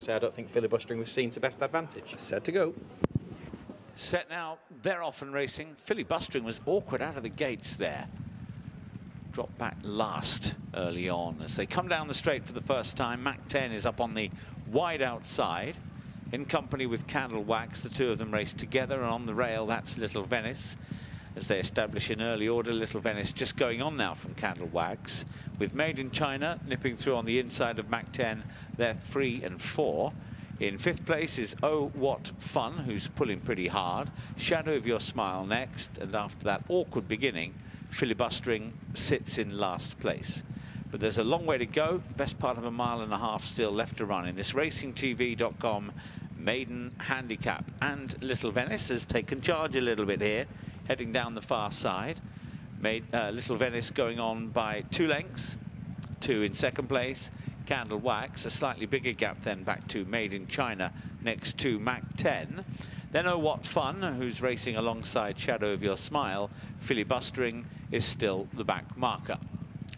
So I don't think filibustering was seen to best advantage. Set to go. Set now, they're off and racing. Filibustering was awkward out of the gates there. Dropped back last early on as they come down the straight for the first time. Mac 10 is up on the wide outside in company with Candle Wax. The two of them race together and on the rail that's Little Venice as they establish in early order. Little Venice just going on now from Candle Wax with Made in China nipping through on the inside of Mac 10. They're three and four. In fifth place is Oh What Fun, who's pulling pretty hard. Shadow of Your Smile next, and after that awkward beginning, Filibustering sits in last place. But there's a long way to go. Best part of a mile and a half still left to run in this racingtv.com maiden handicap. And Little Venice has taken charge a little bit here, heading down the far side. Made uh, Little Venice going on by two lengths, two in second place. Candle Wax, a slightly bigger gap then back to Made in China next to Mac 10. Then Oh What Fun, who's racing alongside Shadow of Your Smile. Filibustering is still the back marker.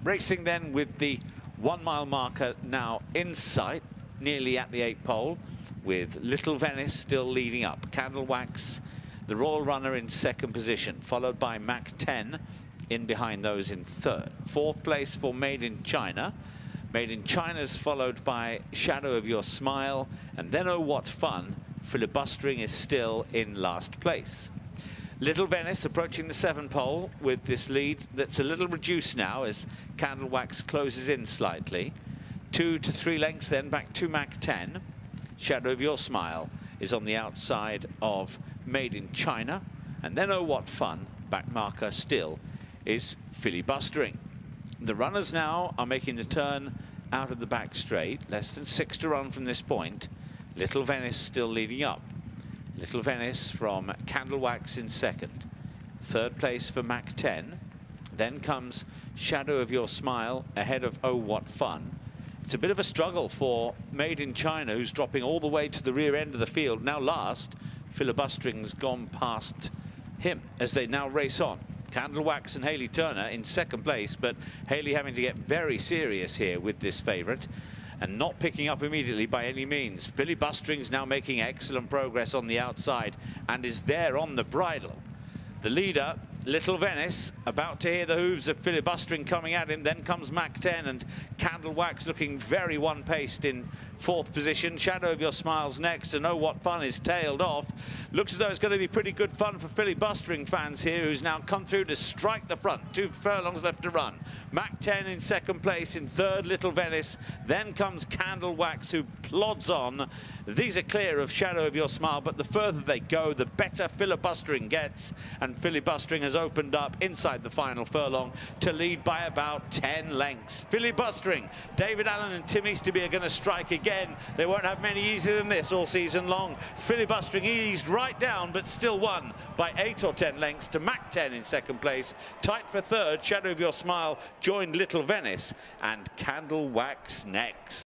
Racing then with the one mile marker now in sight, nearly at the eight pole, with Little Venice still leading up. Candle Wax, the Royal Runner in second position, followed by Mac 10 in behind those in third. Fourth place for Made in China. Made in China's followed by Shadow of Your Smile, and then Oh What Fun, filibustering is still in last place. Little Venice approaching the seven pole with this lead that's a little reduced now as Candle Wax closes in slightly. Two to three lengths then back to Mac 10. Shadow of Your Smile is on the outside of Made in China. And then Oh What Fun, back marker still, is filibustering. The runners now are making the turn out of the back straight. Less than six to run from this point. Little Venice still leading up. Little Venice from Candle Wax in second. Third place for Mac 10. Then comes Shadow of Your Smile ahead of Oh What Fun. It's a bit of a struggle for Made in China, who's dropping all the way to the rear end of the field. Now last, filibustering's gone past him as they now race on. Candle Wax and Hayley Turner in second place, but Hayley having to get very serious here with this favourite and not picking up immediately by any means. Filibustering's now making excellent progress on the outside and is there on the bridle. The leader, Little Venice, about to hear the hooves of filibustering coming at him. Then comes Mac 10 and Candle Wax looking very one-paced in fourth position. Shadow of Your Smiles next and Oh What Fun is tailed off. Looks as though it's going to be pretty good fun for filibustering fans here who's now come through to strike the front. Two furlongs left to run. Mac 10 in second place. In third, Little Venice. Then comes Candle Wax who plods on. These are clear of Shadow of Your Smile, but the further they go, the better filibustering gets. And filibustering has opened up inside the final furlong to lead by about 10 lengths. Filibustering. David Allan and Tim Easterby are going to strike again. They won't have many easier than this all season long. Filibustering eased right down, but still won by 8 or 10 lengths to Mac 10 in second place. Tight for third, Shadow of Your Smile joined Little Venice and Candle Wax next.